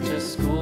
to school.